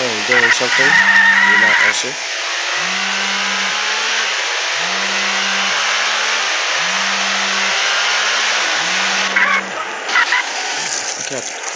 Oh, something. You're not answer. kept.